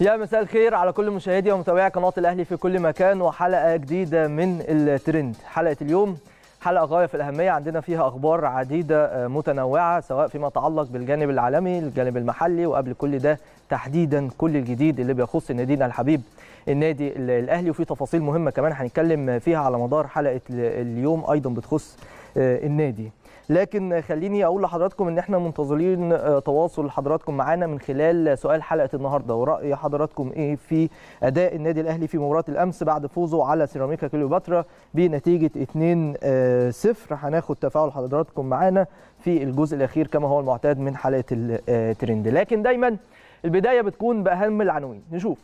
يا مساء الخير على كل مشاهدي ومتابعي قناة الأهلي في كل مكان وحلقة جديدة من الترند. حلقة اليوم حلقة غاية في الأهمية. عندنا فيها أخبار عديدة متنوعة سواء فيما يتعلق بالجانب العالمي الجانب المحلي وقبل كل ده تحديدا كل الجديد اللي بيخص نادينا الحبيب النادي الأهلي. وفي تفاصيل مهمة كمان هنتكلم فيها على مدار حلقة اليوم أيضا بتخص النادي. لكن خليني أقول لحضراتكم إن إحنا منتظرين تواصل حضراتكم معانا من خلال سؤال حلقة النهارده. ورأي حضراتكم إيه في أداء النادي الأهلي في مباراة الأمس بعد فوزه على سيراميكا كليوباترا بنتيجة 2-0 هناخد تفاعل حضراتكم معانا في الجزء الأخير كما هو المعتاد من حلقة الترند لكن دايما البداية بتكون بأهم العناوين. نشوف.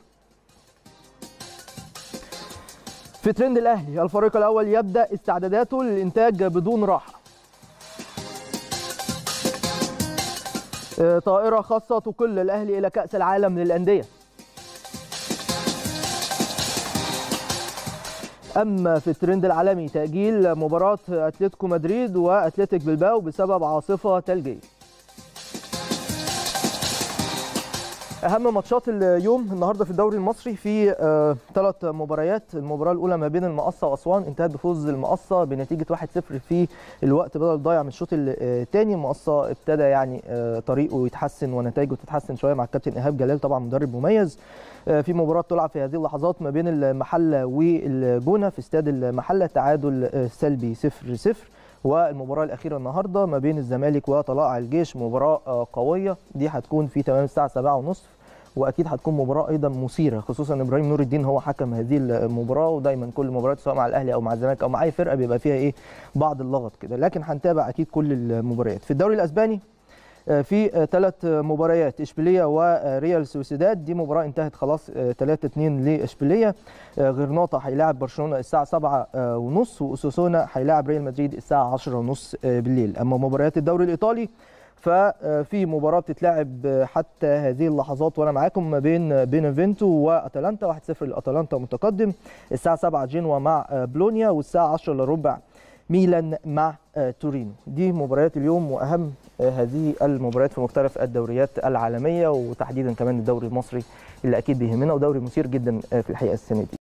في ترند الأهلي الفريق الأول يبدأ استعداداته للإنتاج بدون راحة. طائرة خاصة تقل الأهلي إلى كأس العالم للأندية. أما في الترند العالمي تأجيل مباراة أتلتيكو مدريد وأتلتيك بلباو بسبب عاصفة ثلجية أهم ماتشات اليوم النهارده في الدوري المصري في ثلاث آه مباريات. المباراة الأولى ما بين المقصة وأسوان. انتهت بفوز المقصة بنتيجة 1-0 في الوقت بدل ضايع من الشوط الثاني المقصة ابتدى يعني آه طريقه يتحسن ونتائجه تتحسن شوية مع الكابتن إيهاب جلال طبعا مدرب مميز. آه في مباراة تلعب في هذه اللحظات ما بين المحلة والجونة في استاد المحلة تعادل سلبي 0-0 والمباراة الأخيرة النهارده ما بين الزمالك وطلائع الجيش مباراة قوية. دي هتكون في تمام الساعة 7:30 وأكيد هتكون مباراة أيضا مثيرة خصوصا إبراهيم نور الدين هو حكم هذه المباراة ودايما كل المباريات سواء مع الأهلي أو مع الزمالك أو مع أي فرقة بيبقى فيها إيه؟ بعض اللغط كده. لكن هنتابع أكيد كل المباريات. في الدوري الأسباني في ثلاث مباريات إشبيلية وريال سوسيداد. دي مباراة انتهت خلاص 3 2 لإشبيلية. غرناطة هيلاعب برشلونة الساعة 7 ونص واسوسونا هيلاعب ريال مدريد الساعة 10 ونص بالليل. أما مباريات الدوري الإيطالي ففي مباراة بتتلعب حتى هذه اللحظات. وأنا معاكم ما بين بينفينتو وأتلانتا 1-0 لأتلانتا متقدم. الساعة 7 جنوا مع بلونيا والساعة 10 الا ربع ميلان مع تورينو. دي مباريات اليوم وأهم هذه المباريات في مختلف الدوريات العالمية وتحديدا كمان الدوري المصري اللي أكيد بيهمنا ودوري مثير جدا في الحقيقة السنة دي.